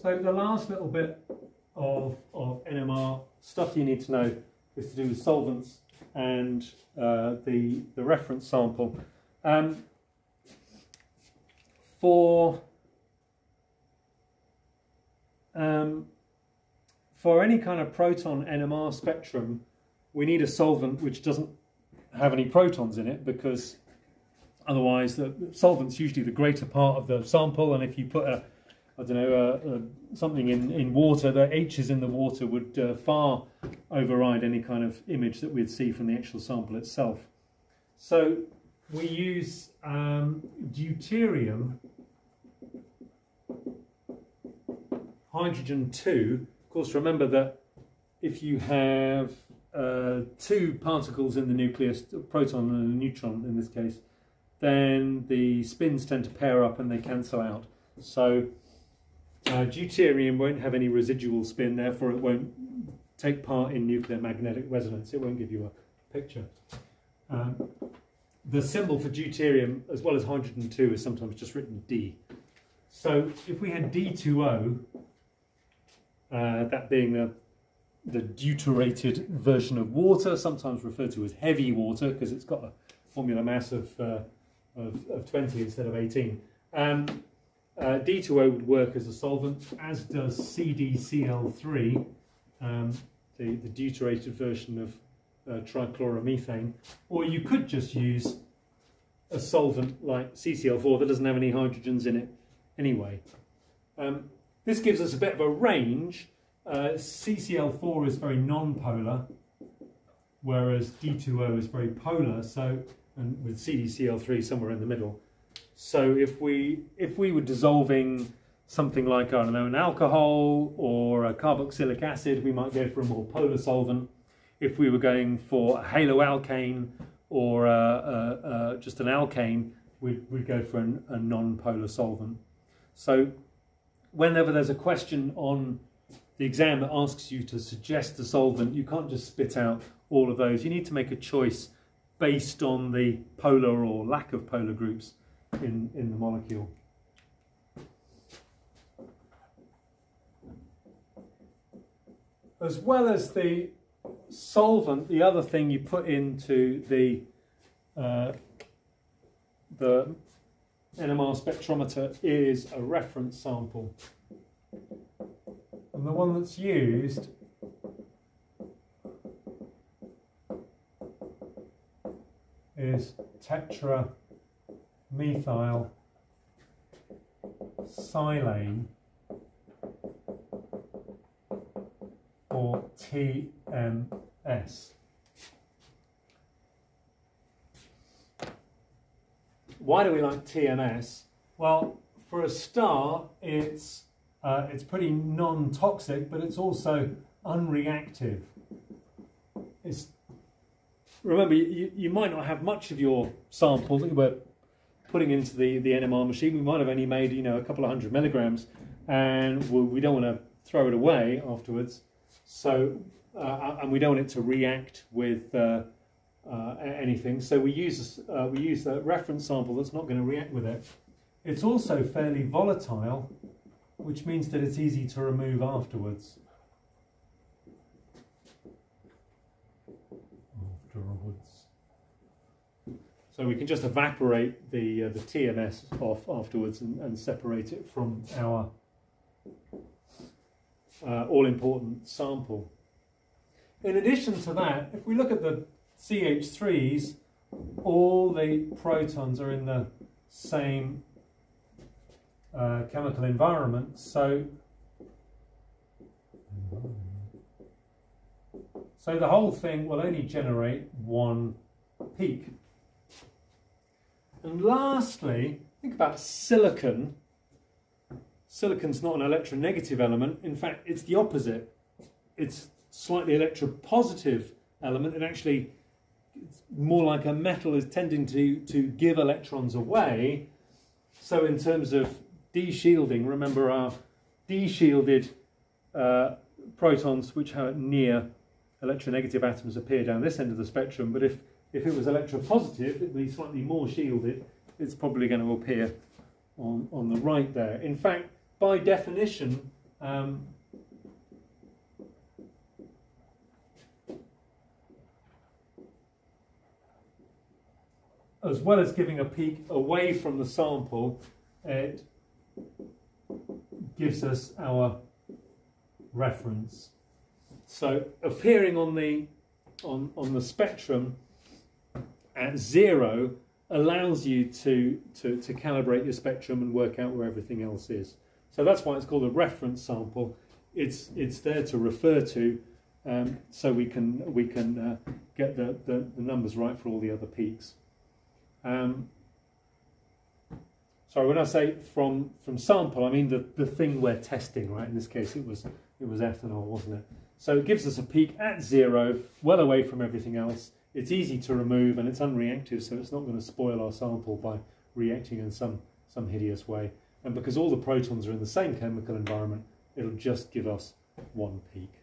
So the last little bit of, of NMR stuff you need to know is to do with solvents and uh, the, the reference sample. Um, for um, for any kind of proton NMR spectrum, we need a solvent which doesn't have any protons in it because otherwise the solvent's usually the greater part of the sample and if you put a I don't know, uh, uh, something in, in water, the H's in the water would uh, far override any kind of image that we'd see from the actual sample itself. So we use um, deuterium hydrogen 2. Of course, remember that if you have uh, two particles in the nucleus, a proton and a neutron in this case, then the spins tend to pair up and they cancel out. So uh, deuterium won't have any residual spin, therefore it won't take part in nuclear magnetic resonance. It won't give you a picture. Um, the symbol for deuterium, as well as hydrogen 2, is sometimes just written D. So if we had D2O, uh, that being the, the deuterated version of water, sometimes referred to as heavy water because it's got a formula mass of, uh, of, of, 20 instead of 18. Um, uh, D2O would work as a solvent, as does CDCl3, um, the, the deuterated version of uh, trichloromethane. Or you could just use a solvent like CCl4 that doesn't have any hydrogens in it anyway. Um, this gives us a bit of a range. Uh, CCl4 is very non-polar, whereas D2O is very polar, so and with CDCl3 somewhere in the middle. So if we if we were dissolving something like I don't know an alcohol or a carboxylic acid, we might go for a more polar solvent. If we were going for a haloalkane or a, a, a, just an alkane, we'd, we'd go for an, a non-polar solvent. So whenever there's a question on the exam that asks you to suggest a solvent, you can't just spit out all of those. You need to make a choice based on the polar or lack of polar groups in, in the molecule. As well as the solvent, the other thing you put into the uh, the NMR spectrometer is a reference sample. And the one that's used is tetra methyl silane or TMS. Why do we like TMS? Well, for a start, it's uh, it's pretty non-toxic, but it's also unreactive. It's remember you, you might not have much of your sample that you were putting into the, the NMR machine, we might have only made you know a couple of hundred milligrams, and we don't want to throw it away afterwards. So, uh, and we don't want it to react with uh, uh, anything. So we use uh, we use a reference sample that's not going to react with it. It's also fairly volatile, which means that it's easy to remove. Afterwards. So we can just evaporate the, uh, the TMS off afterwards and, and separate it from our uh, all-important sample. In addition to that, if we look at the CH3s, all the protons are in the same uh, chemical environment, so so the whole thing will only generate one peak. And lastly, think about silicon. Silicon's not an electronegative element. In fact, it's the opposite. It's slightly electropositive element. It actually, it's more like a metal is tending to, to give electrons away. So in terms of deshielding, remember our deshielded uh, protons which are near electronegative atoms appear down this end of the spectrum. But if if it was electropositive, it'd be slightly more shielded. It's probably going to appear on, on the right there. In fact, by definition, Um, as well as giving a peak away from the sample, it gives us our reference. So appearing on the on, on the spectrum at zero allows you to, to, to calibrate your spectrum and work out where everything else is. So that's why it's called a reference sample. It's, it's there to refer to um, so we can, we can uh, get the, the, the, numbers right for all the other peaks. Um, sorry, when I say from, from sample, I mean the, the thing we're testing, right? In this case, it was, it was ethanol, wasn't it? So it gives us a peak at zero, well away from everything else. It's easy to remove and it's unreactive, so it's not going to spoil our sample by reacting in some, some hideous way. And because all the protons are in the same chemical environment, it'll just give us one peak.